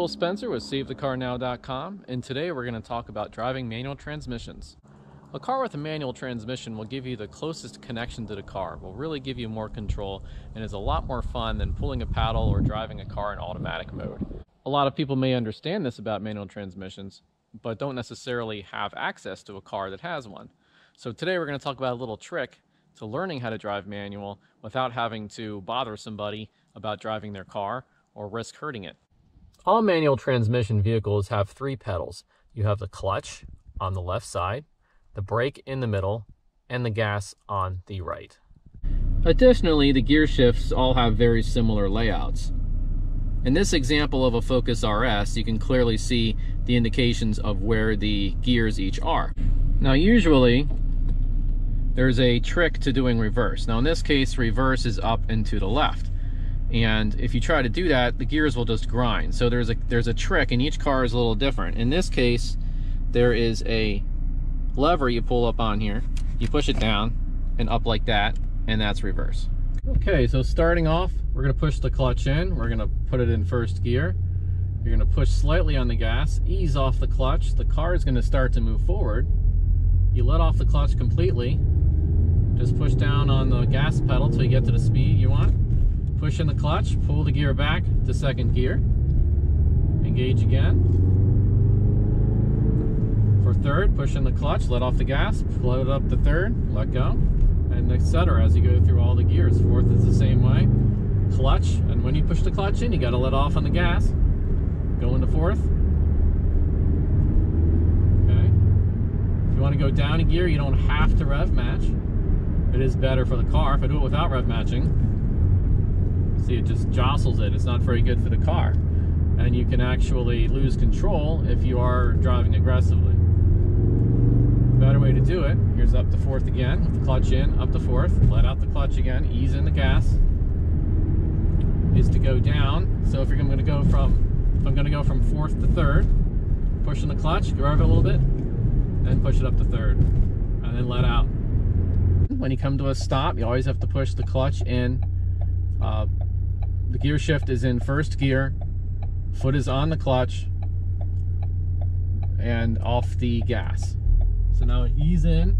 Will Spencer with SaveTheCarNow.com and today we're going to talk about driving manual transmissions. A car with a manual transmission will give you the closest connection to the car, will really give you more control and is a lot more fun than pulling a paddle or driving a car in automatic mode. A lot of people may understand this about manual transmissions, but don't necessarily have access to a car that has one. So today we're going to talk about a little trick to learning how to drive manual without having to bother somebody about driving their car or risk hurting it. All manual transmission vehicles have three pedals. You have the clutch on the left side, the brake in the middle, and the gas on the right. Additionally, the gear shifts all have very similar layouts. In this example of a Focus RS, you can clearly see the indications of where the gears each are. Now usually, there's a trick to doing reverse. Now in this case, reverse is up and to the left and if you try to do that the gears will just grind. So there's a there's a trick and each car is a little different. In this case there is a lever you pull up on here. You push it down and up like that and that's reverse. Okay so starting off we're going to push the clutch in. We're going to put it in first gear. You're going to push slightly on the gas ease off the clutch. The car is going to start to move forward. You let off the clutch completely. Just push down on the gas pedal till you get to the speed you want push in the clutch, pull the gear back to second gear, engage again. For third, push in the clutch, let off the gas, float up to third, let go, and etc. as you go through all the gears. Fourth is the same way. Clutch, and when you push the clutch in, you got to let off on the gas. Go into fourth. Okay. If you want to go down a gear, you don't have to rev match. It is better for the car if I do it without rev matching See, it just jostles it. It's not very good for the car. And you can actually lose control if you are driving aggressively. Better way to do it, here's up to fourth again, with the clutch in, up to fourth, let out the clutch again, ease in the gas, is to go down. So if you're gonna go from, if I'm gonna go from fourth to third, pushing the clutch, rev it a little bit, then push it up to third, and then let out. When you come to a stop, you always have to push the clutch in uh, the gear shift is in first gear, foot is on the clutch, and off the gas. So now ease in,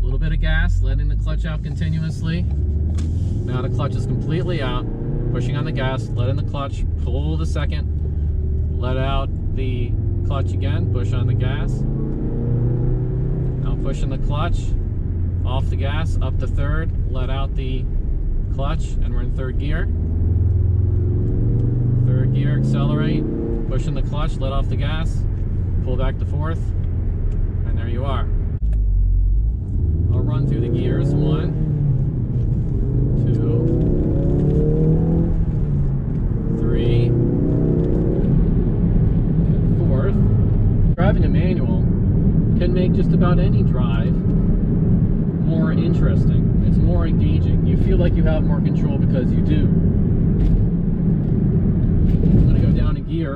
a little bit of gas, letting the clutch out continuously. Now the clutch is completely out, pushing on the gas, letting the clutch, pull the second, let out the clutch again, push on the gas. Now pushing the clutch, off the gas, up to third, let out the clutch and we're in third gear. Third gear, accelerate, push in the clutch, let off the gas, pull back to fourth,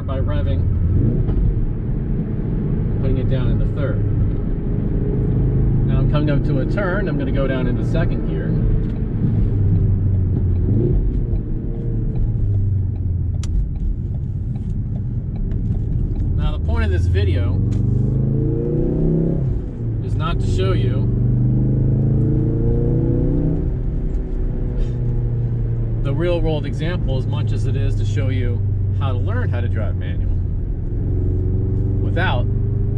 by revving, putting it down into third. Now I'm coming up to a turn, I'm going to go down into second gear. Now the point of this video is not to show you the real world example as much as it is to show you how to learn how to drive manual without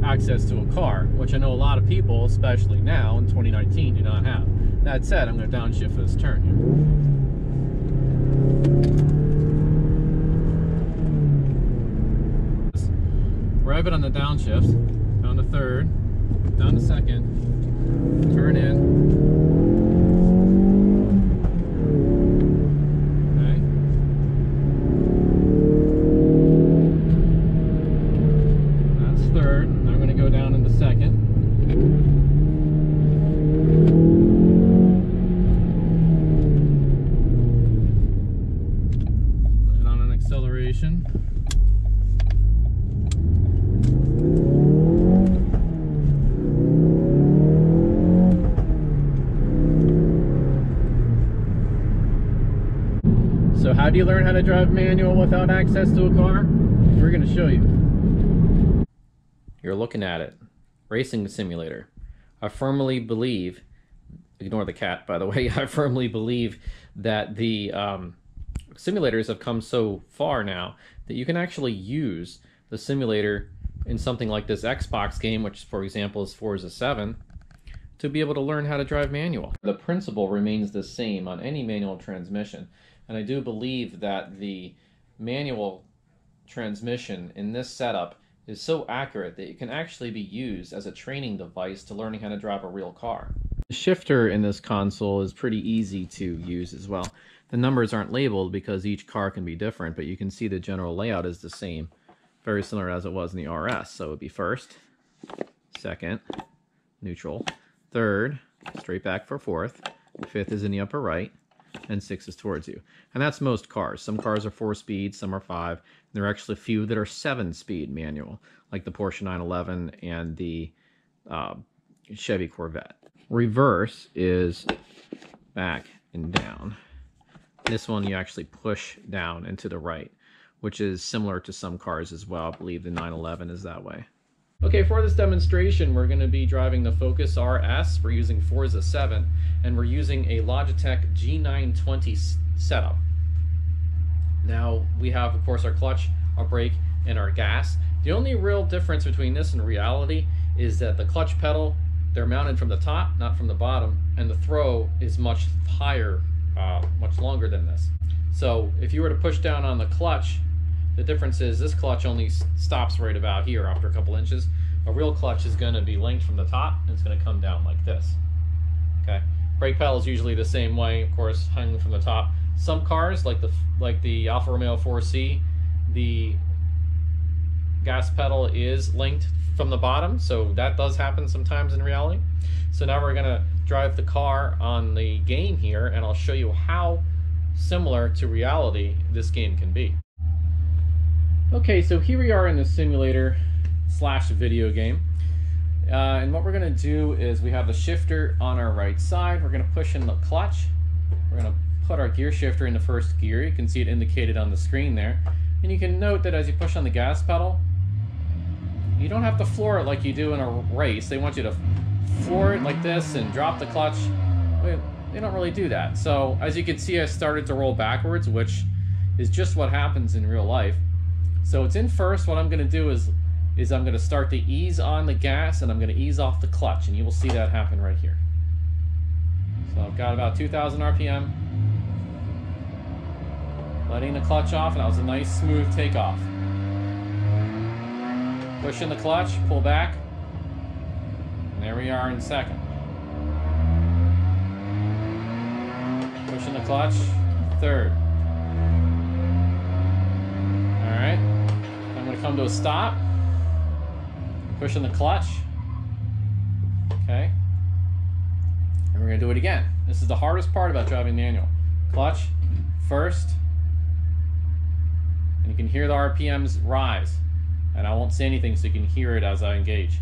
access to a car, which I know a lot of people, especially now in 2019, do not have. That said, I'm going to downshift this turn here. Rev it on the downshift, down to third, down to second, turn in, down in the second. And on an acceleration. So how do you learn how to drive manual without access to a car? We're going to show you. You're looking at it. Racing simulator. I firmly believe, ignore the cat by the way, I firmly believe that the um, simulators have come so far now that you can actually use the simulator in something like this Xbox game, which for example is Forza 7, to be able to learn how to drive manual. The principle remains the same on any manual transmission, and I do believe that the manual transmission in this setup is so accurate that it can actually be used as a training device to learning how to drive a real car. The shifter in this console is pretty easy to use as well. The numbers aren't labeled because each car can be different, but you can see the general layout is the same, very similar as it was in the RS. So it would be first, second, neutral, third, straight back for fourth, fifth is in the upper right, and six is towards you. And that's most cars. Some cars are four speed, some are five. There are actually a few that are seven speed manual, like the Porsche 911 and the uh, Chevy Corvette. Reverse is back and down. This one you actually push down and to the right, which is similar to some cars as well. I believe the 911 is that way. Okay, for this demonstration, we're going to be driving the Focus RS. We're using Forza 7, and we're using a Logitech G920 setup. Now, we have, of course, our clutch, our brake, and our gas. The only real difference between this and reality is that the clutch pedal, they're mounted from the top, not from the bottom, and the throw is much higher, uh, much longer than this. So if you were to push down on the clutch, the difference is this clutch only stops right about here after a couple inches. A real clutch is going to be linked from the top and it's going to come down like this. Okay. Brake pedal is usually the same way, of course, hanging from the top. Some cars, like the like the Alfa Romeo 4C, the gas pedal is linked from the bottom, so that does happen sometimes in reality. So now we're going to drive the car on the game here, and I'll show you how similar to reality this game can be. Okay, so here we are in the simulator slash video game. Uh, and what we're going to do is we have the shifter on our right side. We're going to push in the clutch. We're going to put our gear shifter in the first gear. You can see it indicated on the screen there. And you can note that as you push on the gas pedal, you don't have to floor it like you do in a race. They want you to floor it like this and drop the clutch. They don't really do that. So as you can see, I started to roll backwards, which is just what happens in real life. So it's in first. What I'm going to do is, is I'm going to start to ease on the gas and I'm going to ease off the clutch. And you will see that happen right here. So I've got about 2,000 RPM. Letting the clutch off, and that was a nice smooth takeoff. Pushing the clutch, pull back. And there we are in second. Pushing the clutch, third. All right, I'm gonna come to a stop. Pushing the clutch. Okay. And we're going to do it again. This is the hardest part about driving manual. Clutch first. And you can hear the RPMs rise. And I won't say anything so you can hear it as I engage.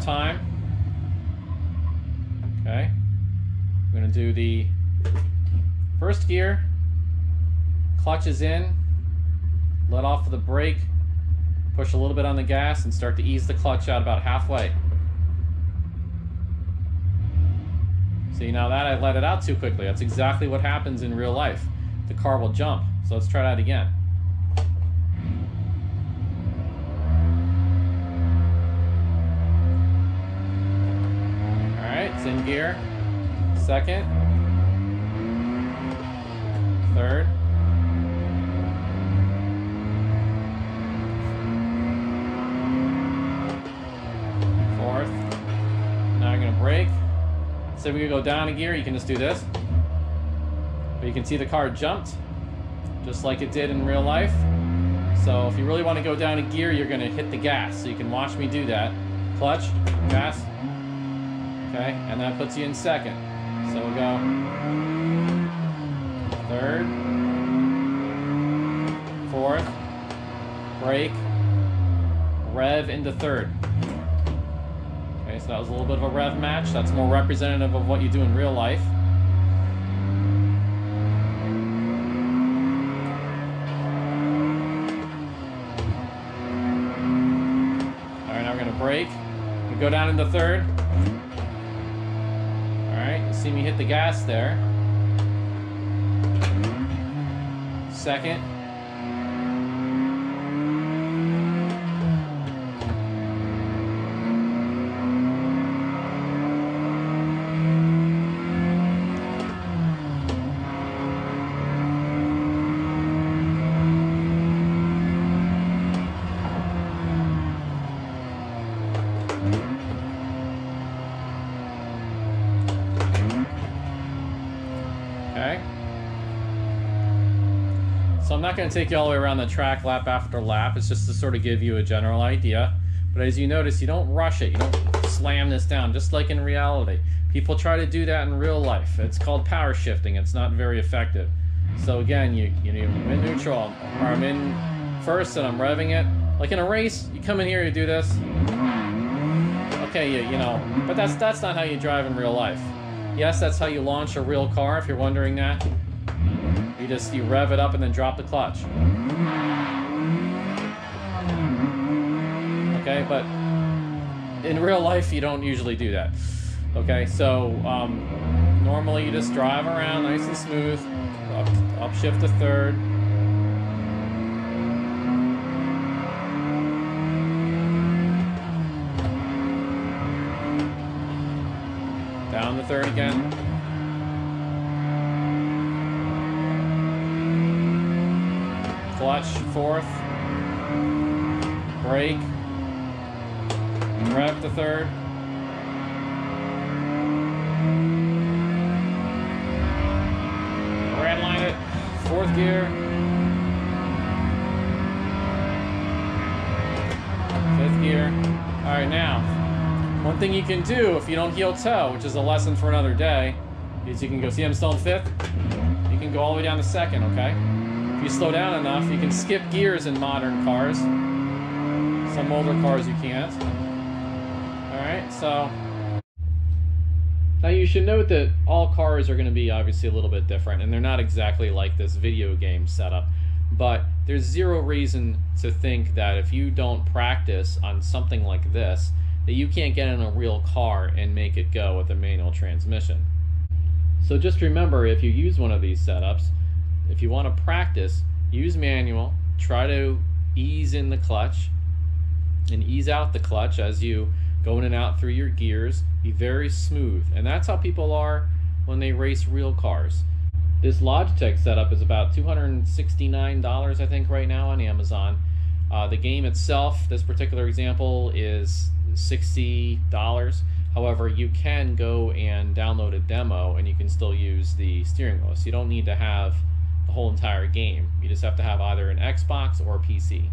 time. Okay. I'm going to do the first gear, clutch is in, let off of the brake, push a little bit on the gas, and start to ease the clutch out about halfway. See, now that I let it out too quickly. That's exactly what happens in real life. The car will jump. So let's try that again. All right, it's in gear. Second. Third. So we go down a gear, you can just do this. But you can see the car jumped, just like it did in real life. So if you really want to go down a gear, you're going to hit the gas. So you can watch me do that. Clutch, gas, Okay, and that puts you in second. So we'll go third, fourth, brake, rev into third. So that was a little bit of a rev match. That's more representative of what you do in real life. All right, now we're gonna brake. We go down into third. All right, you see me hit the gas there. Second. So I'm not going to take you all the way around the track lap after lap. It's just to sort of give you a general idea. But as you notice, you don't rush it. You don't slam this down, just like in reality. People try to do that in real life. It's called power shifting. It's not very effective. So again, you you know, I'm in neutral, or I'm in first, and I'm revving it. Like in a race, you come in here, you do this. Okay, you, you know, but that's that's not how you drive in real life. Yes, that's how you launch a real car. If you're wondering that, you just you rev it up and then drop the clutch. Okay, but in real life, you don't usually do that. Okay, so um, normally you just drive around nice and smooth, up, upshift to third. Down the third again. Clutch fourth. Brake. Rev to third. Redline it. Fourth gear. Fifth gear. Alright, now, one thing you can do if you don't heel toe, which is a lesson for another day, is you can go, see I'm still in fifth? You can go all the way down to second, okay? If you slow down enough, you can skip gears in modern cars. Some older cars you can't. Alright, so... Now you should note that all cars are going to be obviously a little bit different, and they're not exactly like this video game setup. But there's zero reason to think that if you don't practice on something like this, that you can't get in a real car and make it go with a manual transmission. So just remember, if you use one of these setups, if you want to practice, use manual, try to ease in the clutch, and ease out the clutch as you go in and out through your gears. Be very smooth. And that's how people are when they race real cars. This Logitech setup is about $269, I think, right now on Amazon. Uh, the game itself, this particular example, is $60. However, you can go and download a demo and you can still use the steering wheel. So you don't need to have the whole entire game. You just have to have either an Xbox or PC.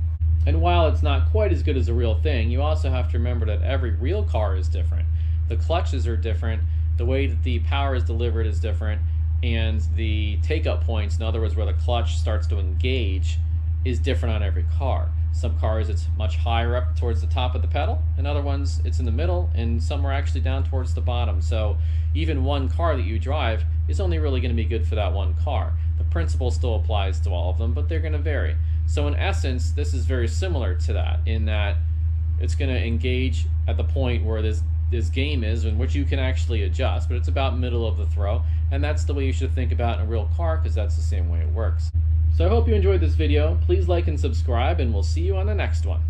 And while it's not quite as good as a real thing, you also have to remember that every real car is different. The clutches are different, the way that the power is delivered is different, and the take up points, in other words, where the clutch starts to engage, is different on every car. Some cars it's much higher up towards the top of the pedal, and other ones it's in the middle, and some are actually down towards the bottom. So even one car that you drive is only really going to be good for that one car. The principle still applies to all of them, but they're going to vary. So in essence, this is very similar to that in that it's going to engage at the point where this this game is in which you can actually adjust, but it's about middle of the throw, and that's the way you should think about a real car because that's the same way it works. So I hope you enjoyed this video. Please like and subscribe, and we'll see you on the next one.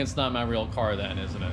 It's not my real car then, isn't it?